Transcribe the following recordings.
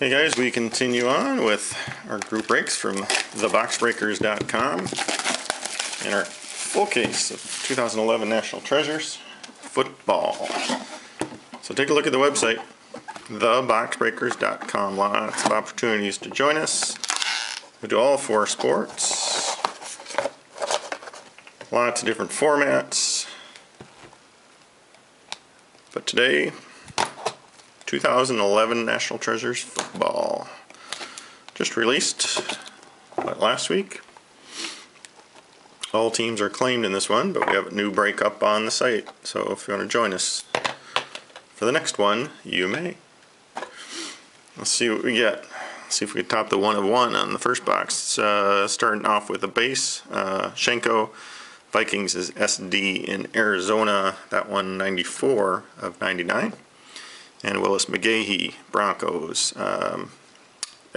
Hey guys, we continue on with our group breaks from theboxbreakers.com and our full case of 2011 National Treasures football. So take a look at the website, theboxbreakers.com. Lots of opportunities to join us. We do all four sports, lots of different formats. But today, 2011 National Treasures Football. Just released last week. All teams are claimed in this one, but we have a new break up on the site. So if you want to join us for the next one, you may. Let's see what we get. Let's see if we can top the one of one on the first box. Uh, starting off with a base, uh, Schenko. Vikings is SD in Arizona. That one 94 of 99 and Willis McGahee, Broncos, um,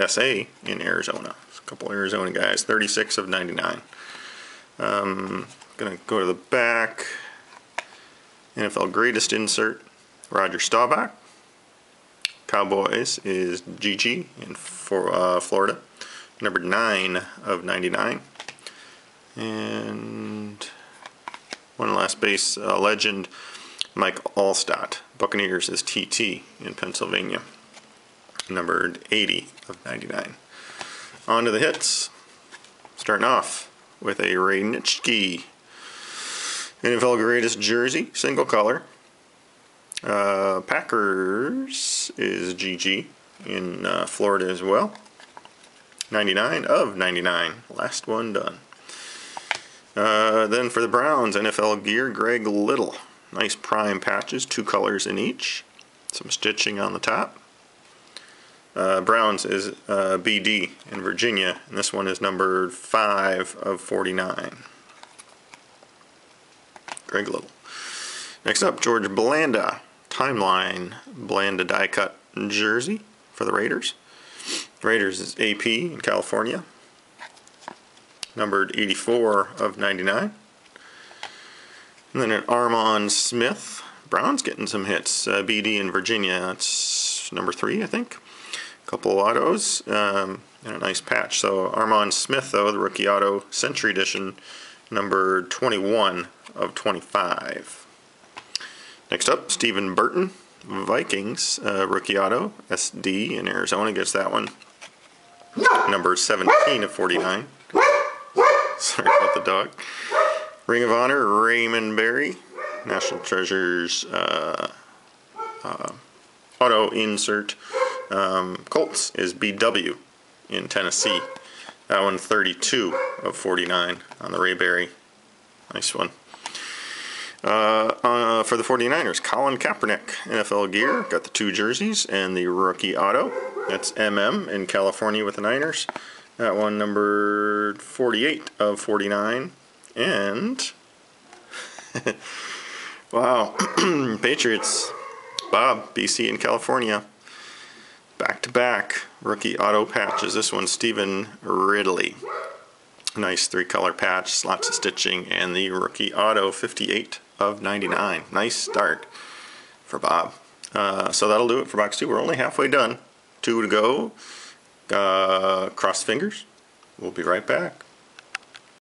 SA in Arizona. A couple Arizona guys, 36 of 99. Um, gonna go to the back. NFL greatest insert, Roger Staubach. Cowboys is GG in for, uh, Florida, number 9 of 99. And one last base uh, legend, Mike Alstott. Buccaneers is TT in Pennsylvania, numbered 80 of 99. On to the hits. Starting off with a Ray Nitschke NFL greatest jersey, single color. Uh, Packers is GG in uh, Florida as well. 99 of 99. Last one done. Uh, then for the Browns, NFL gear, Greg Little. Nice prime patches, two colors in each. Some stitching on the top. Uh, Browns is uh, BD in Virginia, and this one is number 5 of 49. Greg Little. Next up, George Blanda, Timeline Blanda die cut jersey for the Raiders. Raiders is AP in California, numbered 84 of 99. And then an Armond Smith. Brown's getting some hits. Uh, BD in Virginia. That's number three, I think. A couple autos um, and a nice patch. So Armond Smith, though, the rookie auto Century Edition, number 21 of 25. Next up, Stephen Burton, Vikings uh, rookie auto SD in Arizona gets that one. Number 17 of 49. Sorry about the dog. Ring of Honor, Raymond Berry, National Treasures uh, uh, auto insert. Um, Colts is BW in Tennessee. That one 32 of 49 on the Ray Berry. Nice one. Uh, uh, for the 49ers, Colin Kaepernick, NFL gear, got the two jerseys and the rookie auto. That's MM in California with the Niners. That one number 48 of 49. And wow, Patriots, Bob, BC in California, back to back rookie auto patches. This one, Stevan Ridley. Nice three color patch, lots of stitching, and the rookie auto 58 of 99. Nice start for Bob. Uh, so that'll do it for box two. We're only halfway done. Two to go. Uh, cross fingers. We'll be right back.